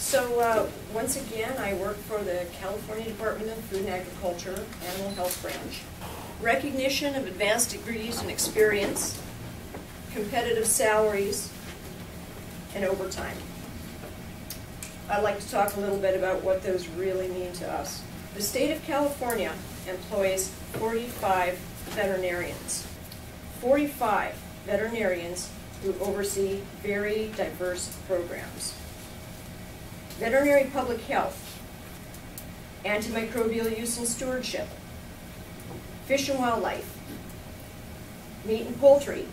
So, uh, once again, I work for the California Department of Food and Agriculture, Animal Health Branch. Recognition of advanced degrees and experience, competitive salaries, and overtime. I'd like to talk a little bit about what those really mean to us. The state of California employs 45 veterinarians. 45 veterinarians who oversee very diverse programs. Veterinary public health, antimicrobial use and stewardship, fish and wildlife, meat and poultry,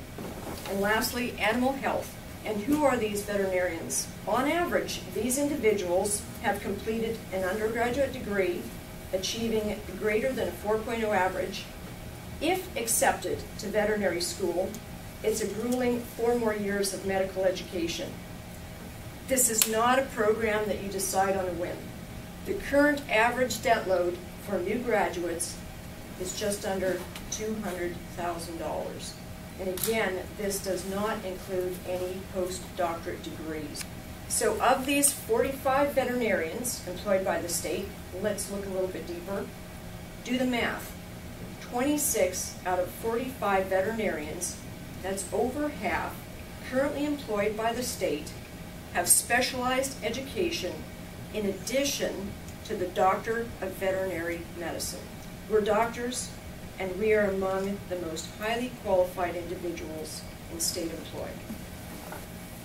and lastly, animal health. And who are these veterinarians? On average, these individuals have completed an undergraduate degree, achieving greater than a 4.0 average. If accepted to veterinary school, it's a grueling four more years of medical education. This is not a program that you decide on a whim. The current average debt load for new graduates is just under $200,000. And again, this does not include any postdoctorate degrees. So of these 45 veterinarians employed by the state, let's look a little bit deeper. Do the math. 26 out of 45 veterinarians, that's over half, currently employed by the state, have specialized education in addition to the Doctor of Veterinary Medicine. We're doctors, and we are among the most highly qualified individuals in state employ.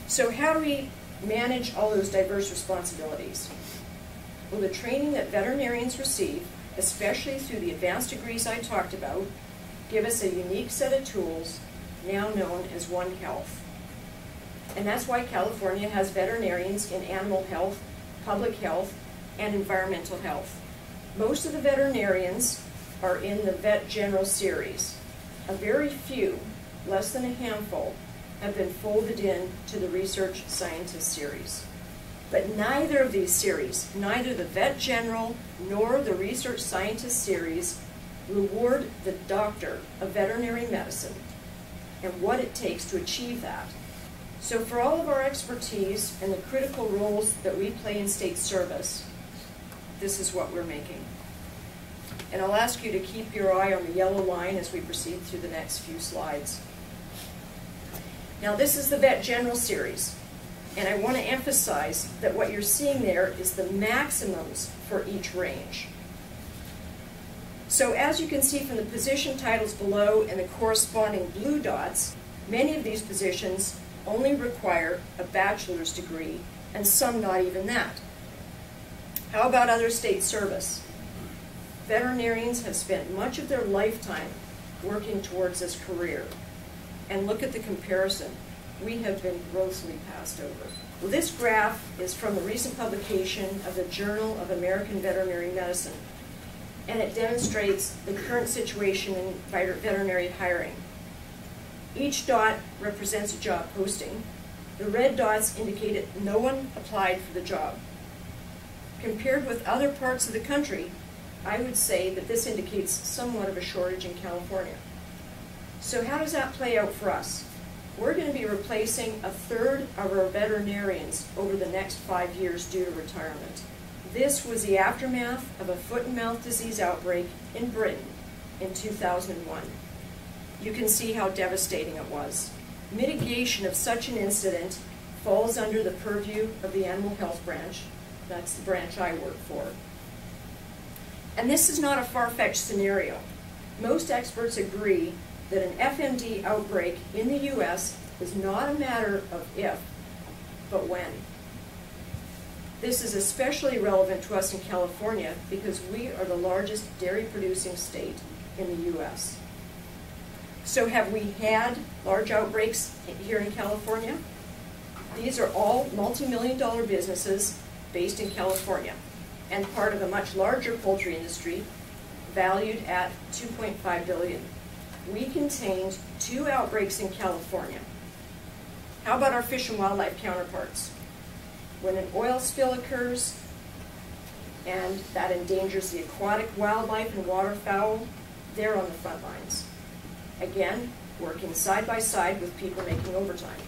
So how do we manage all those diverse responsibilities? Well, the training that veterinarians receive, especially through the advanced degrees I talked about, give us a unique set of tools now known as One Health. And that's why California has veterinarians in animal health, public health, and environmental health. Most of the veterinarians are in the Vet General series. A very few, less than a handful, have been folded in to the Research Scientist series. But neither of these series, neither the Vet General nor the Research Scientist series, reward the doctor of veterinary medicine and what it takes to achieve that. So for all of our expertise and the critical roles that we play in state service, this is what we're making. And I'll ask you to keep your eye on the yellow line as we proceed through the next few slides. Now this is the Vet General series, and I want to emphasize that what you're seeing there is the maximums for each range. So as you can see from the position titles below and the corresponding blue dots, many of these positions only require a bachelor's degree, and some not even that. How about other state service? veterinarians have spent much of their lifetime working towards this career. And look at the comparison. We have been grossly passed over. Well, this graph is from a recent publication of the Journal of American Veterinary Medicine, and it demonstrates the current situation in veterinary hiring. Each dot represents a job posting. The red dots indicate that no one applied for the job. Compared with other parts of the country, I would say that this indicates somewhat of a shortage in California. So how does that play out for us? We're going to be replacing a third of our veterinarians over the next five years due to retirement. This was the aftermath of a foot and mouth disease outbreak in Britain in 2001. You can see how devastating it was. Mitigation of such an incident falls under the purview of the Animal Health Branch. That's the branch I work for. And this is not a far-fetched scenario. Most experts agree that an FMD outbreak in the U.S. is not a matter of if, but when. This is especially relevant to us in California because we are the largest dairy producing state in the U.S. So have we had large outbreaks here in California? These are all multi-million dollar businesses based in California and part of a much larger poultry industry valued at 2.5 billion. We contained two outbreaks in California. How about our fish and wildlife counterparts? When an oil spill occurs and that endangers the aquatic wildlife and waterfowl, they're on the front lines. Again, working side by side with people making overtime.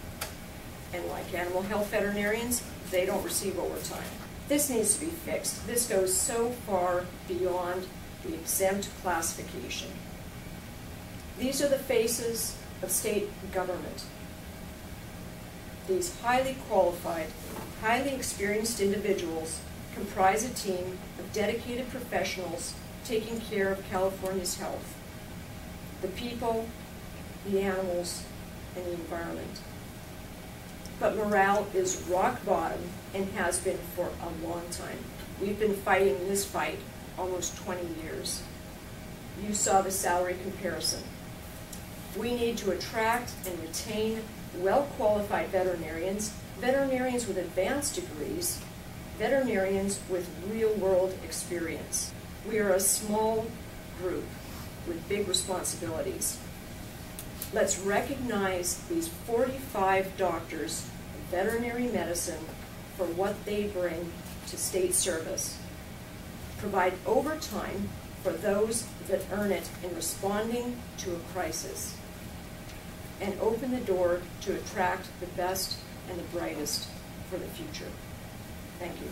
And like animal health veterinarians, they don't receive overtime. This needs to be fixed. This goes so far beyond the exempt classification. These are the faces of state government. These highly qualified, highly experienced individuals comprise a team of dedicated professionals taking care of California's health, the people, the animals, and the environment. But morale is rock bottom and has been for a long time. We've been fighting this fight almost 20 years. You saw the salary comparison. We need to attract and retain well-qualified veterinarians, veterinarians with advanced degrees, veterinarians with real-world experience. We are a small group with big responsibilities. Let's recognize these 45 doctors of veterinary medicine for what they bring to state service. Provide overtime for those that earn it in responding to a crisis. And open the door to attract the best and the brightest for the future. Thank you.